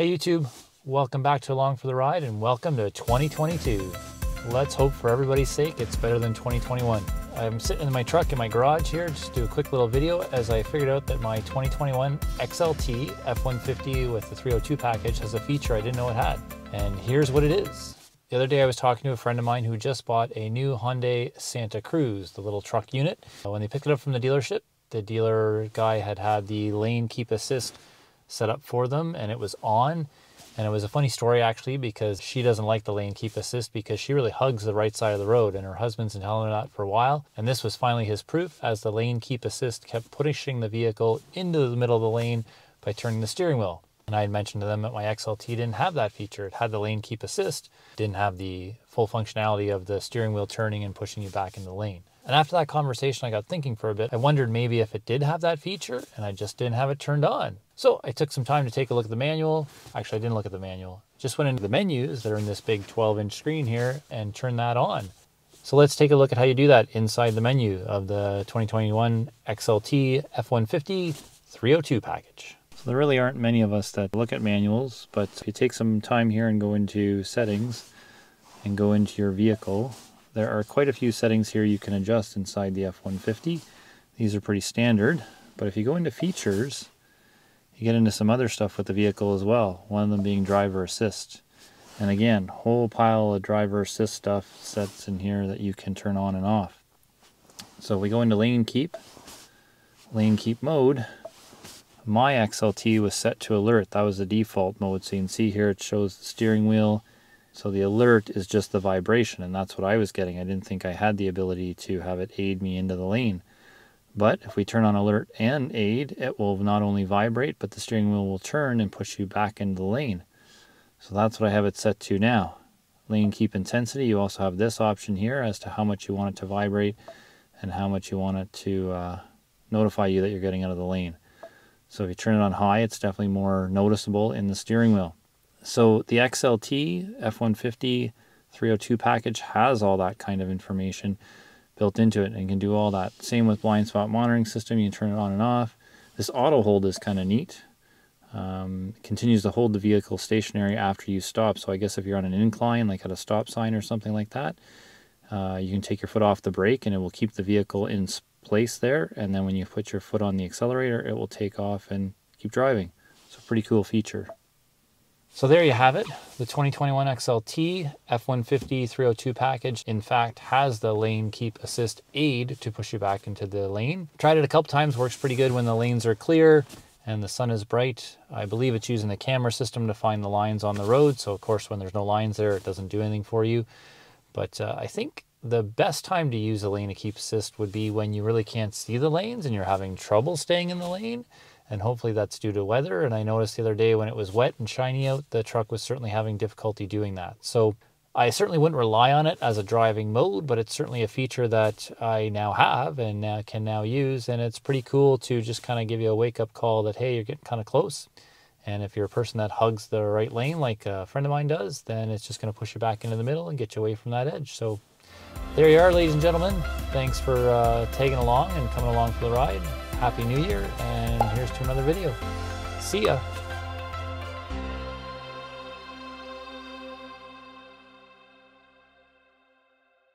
Hey YouTube, welcome back to Along for the Ride and welcome to 2022. Let's hope for everybody's sake it's better than 2021. I'm sitting in my truck in my garage here, just do a quick little video as I figured out that my 2021 XLT F-150 with the 302 package has a feature I didn't know it had. And here's what it is. The other day I was talking to a friend of mine who just bought a new Hyundai Santa Cruz, the little truck unit. When they picked it up from the dealership, the dealer guy had had the lane keep assist set up for them and it was on. And it was a funny story actually because she doesn't like the lane keep assist because she really hugs the right side of the road and her husband's been telling her that for a while. And this was finally his proof as the lane keep assist kept pushing the vehicle into the middle of the lane by turning the steering wheel. And I had mentioned to them that my XLT didn't have that feature. It had the lane keep assist, didn't have the full functionality of the steering wheel turning and pushing you back in the lane. And after that conversation, I got thinking for a bit. I wondered maybe if it did have that feature and I just didn't have it turned on. So I took some time to take a look at the manual. Actually, I didn't look at the manual. Just went into the menus that are in this big 12 inch screen here and turned that on. So let's take a look at how you do that inside the menu of the 2021 XLT F-150 302 package. So there really aren't many of us that look at manuals, but if you take some time here and go into settings and go into your vehicle, there are quite a few settings here you can adjust inside the F-150. These are pretty standard, but if you go into features, you get into some other stuff with the vehicle as well, one of them being driver assist. And again, whole pile of driver assist stuff sets in here that you can turn on and off. So we go into lane keep, lane keep mode. My XLT was set to alert. That was the default mode. So you can see here it shows the steering wheel. So the alert is just the vibration and that's what I was getting. I didn't think I had the ability to have it aid me into the lane. But if we turn on alert and aid, it will not only vibrate, but the steering wheel will turn and push you back into the lane. So that's what I have it set to now. Lane keep intensity, you also have this option here as to how much you want it to vibrate and how much you want it to uh, notify you that you're getting out of the lane. So if you turn it on high, it's definitely more noticeable in the steering wheel. So the XLT F-150 302 package has all that kind of information built into it and can do all that. Same with blind spot monitoring system, you can turn it on and off. This auto hold is kind of neat. Um, continues to hold the vehicle stationary after you stop. So I guess if you're on an incline, like at a stop sign or something like that, uh, you can take your foot off the brake and it will keep the vehicle in place there. And then when you put your foot on the accelerator, it will take off and keep driving. It's a pretty cool feature. So there you have it. The 2021 XLT F-150 302 package, in fact, has the lane keep assist aid to push you back into the lane. Tried it a couple times, works pretty good when the lanes are clear and the sun is bright. I believe it's using the camera system to find the lines on the road. So of course, when there's no lines there, it doesn't do anything for you. But uh, I think the best time to use a lane keep assist would be when you really can't see the lanes and you're having trouble staying in the lane and hopefully that's due to weather. And I noticed the other day when it was wet and shiny out, the truck was certainly having difficulty doing that. So I certainly wouldn't rely on it as a driving mode, but it's certainly a feature that I now have and uh, can now use. And it's pretty cool to just kind of give you a wake up call that, hey, you're getting kind of close. And if you're a person that hugs the right lane like a friend of mine does, then it's just going to push you back into the middle and get you away from that edge. So there you are, ladies and gentlemen. Thanks for uh, along and coming along for the ride. Happy New Year, and here's to another video. See ya.